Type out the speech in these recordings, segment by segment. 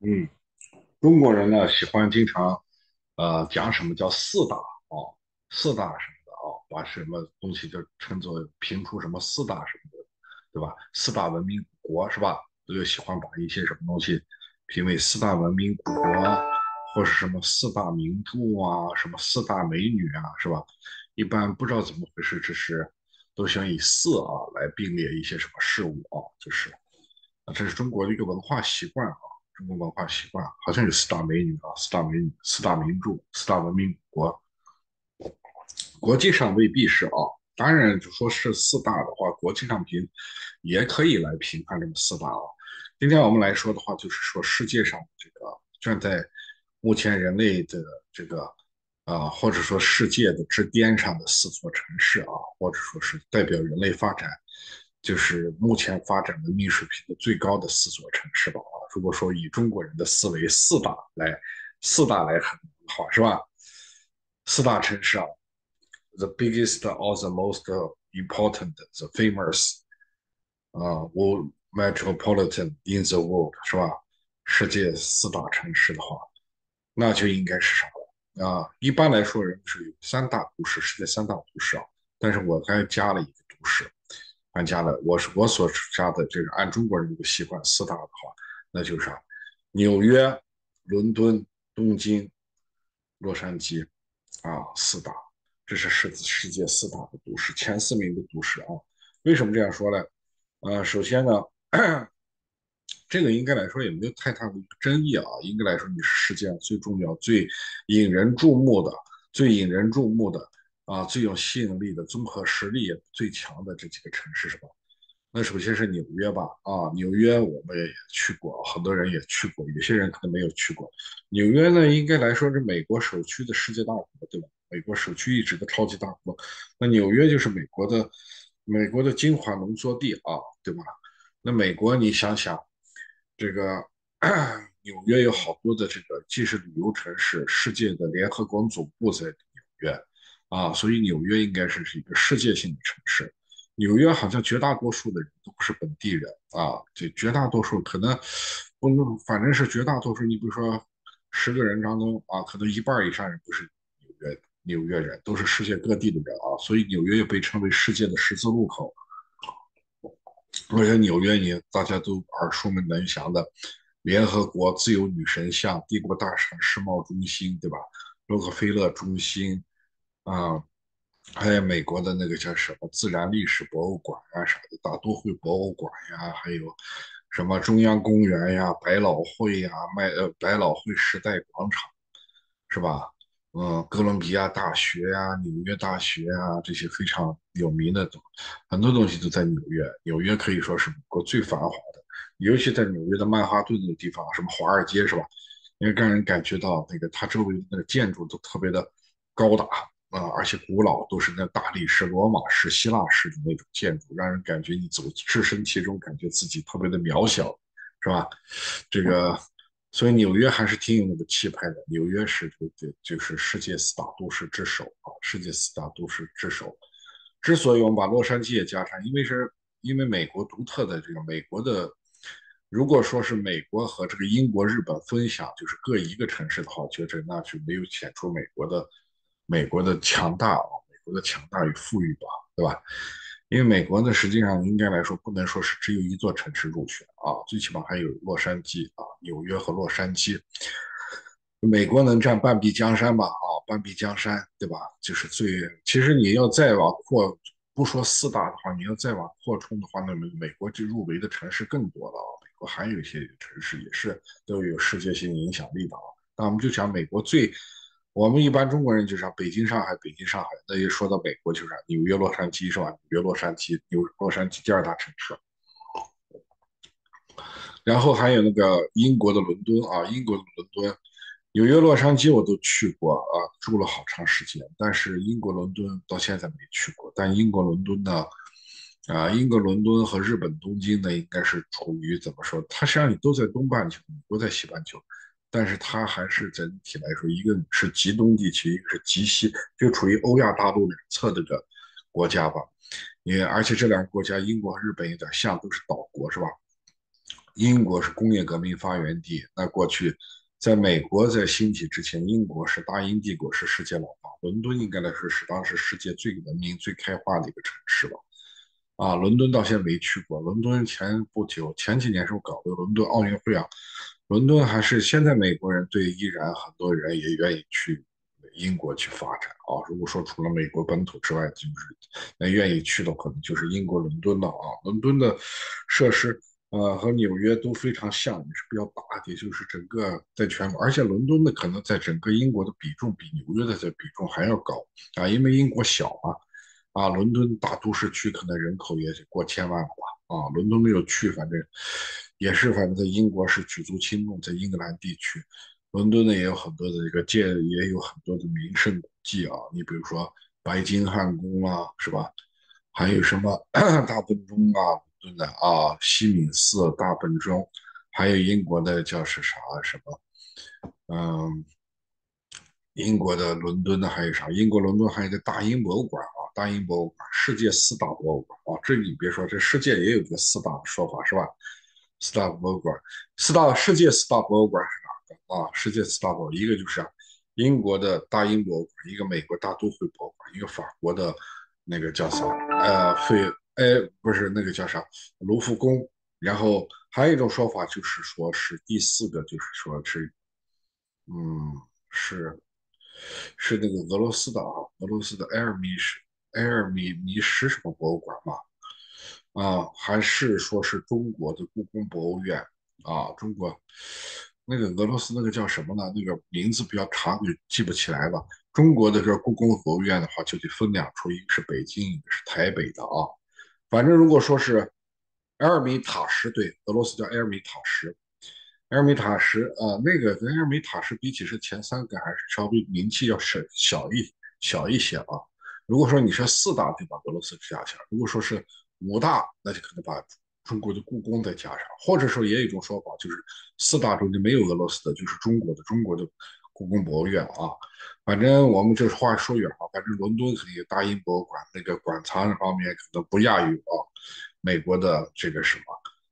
嗯，中国人呢喜欢经常，呃，讲什么叫四大哦，四大什么的哦，把什么东西就称作评出什么四大什么的，对吧？四大文明古国是吧？都有喜欢把一些什么东西评为四大文明古国，或是什么四大名著啊，什么四大美女啊，是吧？一般不知道怎么回事，这是都喜欢以四啊来并列一些什么事物啊，就是啊，这是中国的一个文化习惯啊。中国文化习惯，好像有四大美女啊，四大美女，四大名著，四大文明古国。国际上未必是啊，当然就说是四大的话，国际上评也可以来评判这么四大啊。今天我们来说的话，就是说世界上这个站在目前人类的这个啊，或者说世界的之巅上的四座城市啊，或者说是代表人类发展，就是目前发展文明水平的最高的四座城市吧啊。如果说以中国人的思维四大来四大来衡的话，是吧？四大城市啊，the biggest or the most important, the famous 啊，world metropolitan in the world 是吧？世界四大城市的话，那就应该是啥了啊？一般来说，人是有三大都市，世界三大都市啊。但是我还加了一个都市，还加了我是我所加的这个按中国人的习惯四大的话。那就是啥？纽约、伦敦、东京、洛杉矶啊，四大，这是世世界四大的都市，前四名的都市啊。为什么这样说呢？呃，首先呢，这个应该来说也没有太大的争议啊。应该来说，你是世界上最重要、最引人注目的、最引人注目的啊，最有吸引力的、综合实力也最强的这几个城市，是吧？那首先是纽约吧，啊，纽约我们也去过，很多人也去过，有些人可能没有去过。纽约呢，应该来说是美国首屈的世界大国，对吧？美国首屈一指的超级大国，那纽约就是美国的美国的精华浓缩地啊，对吧？那美国你想想，这个 纽约有好多的这个既是旅游城市，世界的联合国总部在纽约啊，所以纽约应该是是一个世界性的城市。纽约好像绝大多数的人都不是本地人啊，这绝大多数可能不能，反正是绝大多数。你比如说十个人当中啊，可能一半以上人不是纽约纽约人，都是世界各地的人啊。所以纽约也被称为世界的十字路口。而且纽约你大家都耳熟能详的联合国自由女神像、帝国大厦世贸中心，对吧？洛克菲勒中心啊。还有美国的那个叫什么自然历史博物馆啊啥的，大都会博物馆呀，还有什么中央公园呀、百老汇呀、麦呃百老汇时代广场，是吧？嗯，哥伦比亚大学呀、纽约大学呀，这些非常有名的东，很多东西都在纽约。纽约可以说是美国最繁华的，尤其在纽约的曼哈顿那个地方，什么华尔街是吧？因为让人感觉到那个它周围的那个建筑都特别的高大。啊，而且古老都是那大理石、罗马式、希腊式的那种建筑，让人感觉你走置身其中，感觉自己特别的渺小，是吧？这个，所以纽约还是挺有那个气派的。纽约是这个就是世界四大都市之首啊，世界四大都市之首。之所以我们把洛杉矶也加上，因为是因为美国独特的这个美国的，如果说是美国和这个英国、日本分享，就是各一个城市的话，我觉着那就没有显出美国的。美国的强大啊，美国的强大与富裕吧，对吧？因为美国呢，实际上应该来说不能说是只有一座城市入选啊，最起码还有洛杉矶啊，纽约和洛杉矶。美国能占半壁江山吧？啊，半壁江山，对吧？就是最，其实你要再往扩，不说四大的话，你要再往扩充的话，那美美国这入围的城市更多了啊。美国还有一些城市也是都有世界性影响力的啊。那我们就讲美国最。我们一般中国人就是北京、上海，北京、上海。那一说到美国，就是纽约、洛杉矶，是吧？纽约、洛杉矶，纽洛杉矶第二大城市。然后还有那个英国的伦敦啊，英国的伦敦，纽约、洛杉矶我都去过啊，住了好长时间。但是英国伦敦到现在没去过。但英国伦敦呢，啊，英国伦敦和日本东京呢，应该是处于怎么说？它实际上你都在东半球，美国在西半球。但是它还是整体来说，一个是极东地区，一个是极西，就处于欧亚大陆两侧的个国家吧。也而且这两个国家，英国和日本有点像，都是岛国，是吧？英国是工业革命发源地。那过去，在美国在兴起之前，英国是大英帝国，是世界老大。伦敦应该来说是当时世界最文明、最开化的一个城市吧。啊，伦敦到现在没去过。伦敦前不久、前几年时候搞的伦敦奥运会啊，伦敦还是现在美国人对依然很多人也愿意去英国去发展啊。如果说除了美国本土之外，就是那愿意去的可能就是英国伦敦了啊。伦敦的设施。呃，和纽约都非常像，也是比较大的，就是整个在全国，而且伦敦的可能在整个英国的比重比纽约的这比重还要高啊，因为英国小嘛，啊，伦敦大都市区可能人口也过千万了吧，啊，伦敦没有去，反正也是，反正在英国是举足轻重，在英格兰地区，伦敦呢也有很多的这个建，也有很多的名胜古迹啊，你比如说白金汉宫啊，是吧？还有什么 大笨钟啊？对的啊，西敏寺、大本钟，还有英国的叫是啥什么？嗯，英国的伦敦的还有啥？英国伦敦还有个大英博物馆，大英博物馆，世界四大博物馆啊。这你别说，这世界也有个四大说法是吧？四大博物馆，四大世界四大博物馆是哪个啊？世界四大博，一个就是英国的大英博物馆，一个美国大都会博物馆，一个法国的那个叫啥？呃，费。哎，不是那个叫啥卢浮宫，然后还有一种说法就是说是第四个，就是说是，嗯，是是那个俄罗斯的啊，俄罗斯的埃尔米什埃尔米米什什么博物馆嘛，啊，还是说是中国的故宫博物院啊，中国那个俄罗斯那个叫什么呢？那个名字比较长，就记不起来了。中国的这故宫博物院的话，就得分两处，一个是北京，一个是台北的啊。反正如果说是埃尔米塔什，对，俄罗斯叫埃尔米塔什，埃尔米塔什啊，那个跟埃尔米塔什比起是前三个还是稍微名气要小小一小一些啊。如果说你是四大，就把俄罗斯加起来；如果说是五大，那就可能把中国的故宫再加上，或者说也有一种说法，就是四大中就没有俄罗斯的，就是中国的，中国的故宫博物院啊。反正我们这话说远了，反正伦敦肯定大英博物馆那个馆藏方面可能不亚于啊美国的这个什么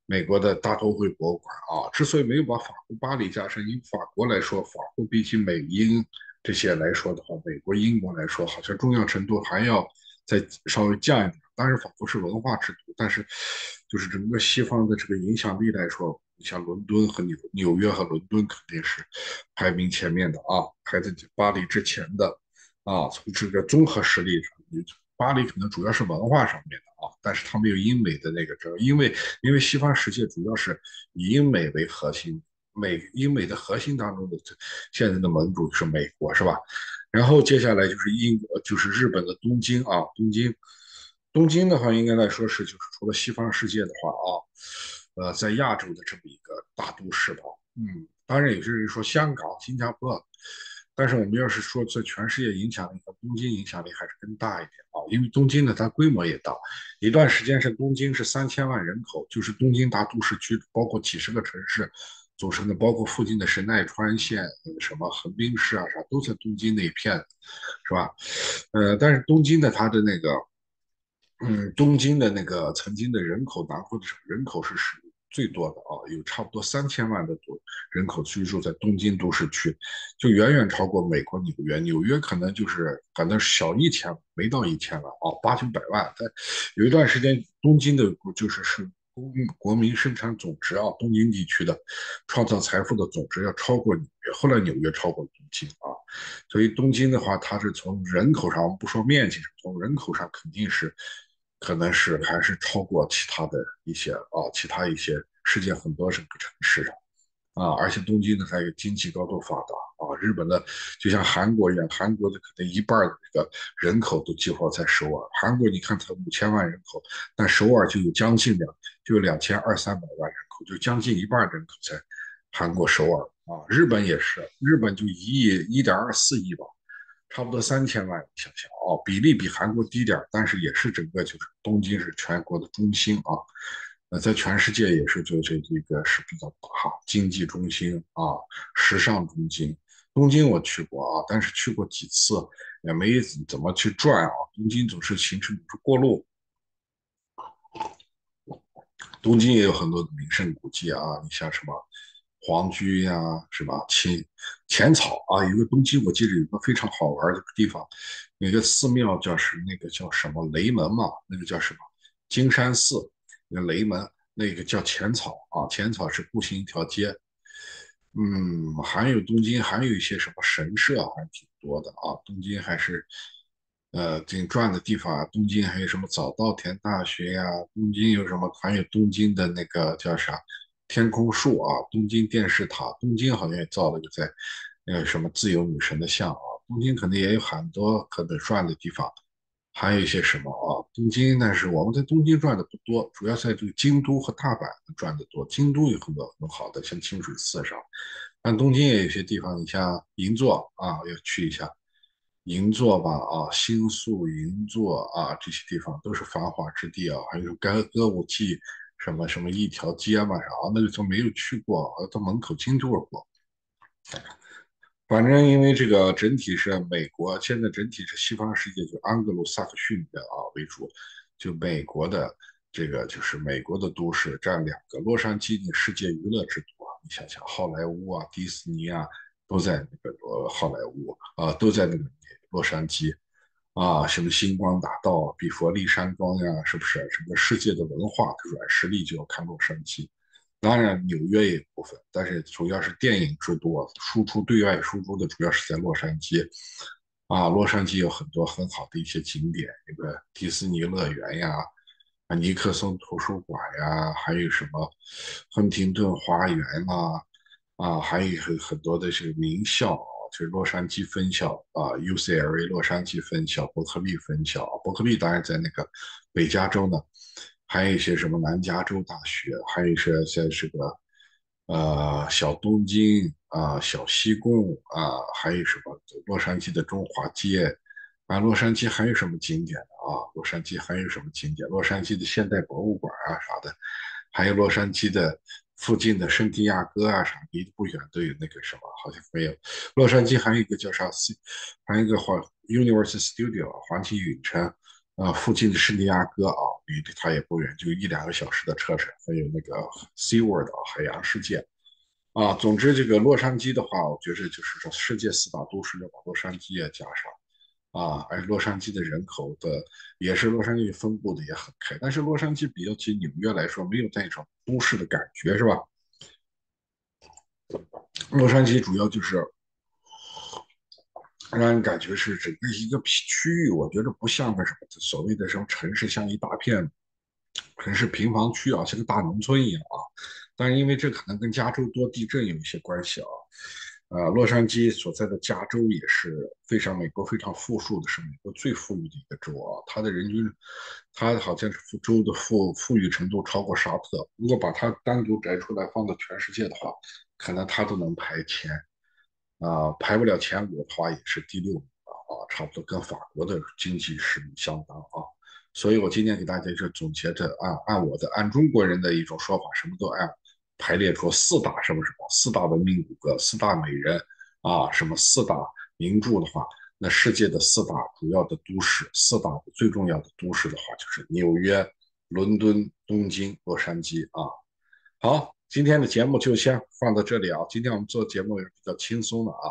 美国的大都会博物馆啊。之所以没有把法国巴黎加上，因为法国来说，法国比起美英这些来说的话，美国英国来说好像重要程度还要再稍微降一点。当然，法国是文化制度，但是就是整个西方的这个影响力来说。你像伦敦和纽纽约和伦敦肯定是排名前面的啊，排在巴黎之前的啊。从这个综合实力上，你巴黎可能主要是文化上面的啊，但是它没有英美的那个，因为因为西方世界主要是以英美为核心，美英美的核心当中的现在的盟主是美国是吧？然后接下来就是英国，就是日本的东京啊，东京，东京的话应该来说是就是除了西方世界的话啊。呃，在亚洲的这么一个大都市吧，嗯，当然有些人说香港、新加坡，但是我们要是说在全世界影响力，东京影响力还是更大一点啊，因为东京呢，它规模也大，一段时间是东京是三千万人口，就是东京大都市区，包括几十个城市组成的，包括附近的神奈川县、什么横滨市啊啥，都在东京那一片，是吧？呃，但是东京的它的那个。嗯，东京的那个曾经的人口囊括的人口是是最多的啊，有差不多三千万的多人口居住在东京都市区，就远远超过美国纽约。纽约可能就是可能小一千，没到一千万啊，八九百万。但有一段时间，东京的就是是国国民生产总值啊，东京地区的创造财富的总值要超过纽约。后来纽约超过东京啊，所以东京的话，它是从人口上，不说面积上，从人口上肯定是。可能是还是超过其他的一些啊，其他一些世界很多省城市的啊，而且东京呢它有经济高度发达，日本的就像韩国一样，韩国的可能一半的这个人口都计划在首尔。韩国你看才五千万人口，但首尔就有将近两就有两千二三百万人口，就将近一半人口在韩国首尔啊。日本也是，日本就一亿一点二四亿吧。差不多三千万，你想想啊，比例比韩国低点但是也是整个就是东京是全国的中心啊，呃，在全世界也是就这这个是比较大经济中心啊，时尚中心。东京我去过啊，但是去过几次也没怎么去转啊。东京总是行程是过路东京也有很多名胜古迹啊，你像什么皇居呀、是吧？浅浅草啊，有个东京我记得有个非常好玩的地方，有个寺庙叫是那个叫什么雷门嘛，那个叫什么金山寺，那个雷门那个叫浅草啊，浅草是步行一条街。嗯，还有东京还有一些什么神社还挺多的啊，东京还是呃挺转的地方啊。东京还有什么早稻田大学呀、东京有什么还有东京的那个叫啥天空树啊，东京电视塔，东京好像也造了个在那什么自由女神的像啊，东京可能也有很多可能转的地方。还有一些什么啊？东京，但是我们在东京转的不多，主要在这个京都和大阪转的多。京都有很多很好的，像清水寺上，但东京也有些地方，你像银座啊，要去一下银座吧啊，新宿、银座啊这些地方都是繁华之地啊，还有歌歌舞伎什么什么一条街嘛啥，那个都没有去过，到门口经过过。反正因为这个整体是美国，现在整体是西方世界就安格鲁萨克逊的啊为主，就美国的这个就是美国的都市占两个，洛杉矶的世界娱乐之都啊，你想想好莱坞啊、迪士尼啊都在那个呃好莱坞啊都在那个洛杉矶啊，什么星光大道、比佛利山庄呀，是不是？什么世界的文化软实力就要看洛杉矶。当然，纽约也有部分，但是主要是电影之多，输出对外输出的主要是在洛杉矶。啊，洛杉矶有很多很好的一些景点，那个迪士尼乐园呀，啊尼克松图书馆呀，还有什么亨廷顿花园啦，啊，还有很很多的这个名校，就是洛杉矶分校啊，UCLA 洛杉矶分校，伯克利分校，伯克利当然在那个北加州呢。还有一些什么南加州大学，还有一些像这个呃小东京啊、小西贡啊，还有什么洛杉矶的中华街啊？洛杉矶还有什么景点啊？洛杉矶还有什么景点？洛杉矶的现代博物馆啊啥的，还有洛杉矶的附近的圣地亚哥啊啥，离不远都有那个什么，好像没有。洛杉矶还有一个叫啥？还有一个环 Universal Studio 环球影城。啊，附近的圣地亚哥啊，离它也不远，就一两个小时的车程。还有那个 SeaWorld 海洋世界啊。总之，这个洛杉矶的话，我觉得就是说世界四大都市要把洛杉矶也加上啊。而洛杉矶的人口的也是洛杉矶分布的也很开，但是洛杉矶比较起纽约来说，没有那种都市的感觉，是吧？洛杉矶主要就是。让人感觉是整个一个区域，我觉得不像个什么所谓的什么城市，像一大片城市平房区啊，像个大农村一样啊。但是因为这可能跟加州多地震有一些关系啊。呃，洛杉矶所在的加州也是非常美国非常富庶的，是美国最富裕的一个州啊。它的人均，它好像是州的富富裕程度超过沙特。如果把它单独摘出来放到全世界的话，可能它都能排前。啊，排不了前五的话，也是第六名了啊，差不多跟法国的经济实力相当啊。所以我今天给大家就总结着，按按我的按中国人的一种说法，什么都按排列出四大什么什么，四大文明古国，四大美人啊，什么四大名著的话，那世界的四大主要的都市，四大最重要的都市的话，就是纽约、伦敦、东京、洛杉矶啊。好。今天的节目就先放到这里啊！今天我们做节目也是比较轻松的啊，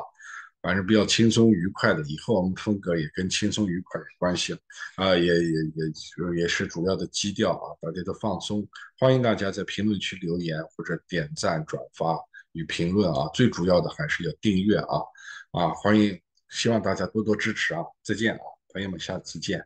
反正比较轻松愉快的。以后我们风格也跟轻松愉快有关系啊，也也也也是主要的基调啊，大家都放松。欢迎大家在评论区留言或者点赞、转发与评论啊，最主要的还是要订阅啊啊！欢迎，希望大家多多支持啊！再见啊，朋友们，下次见。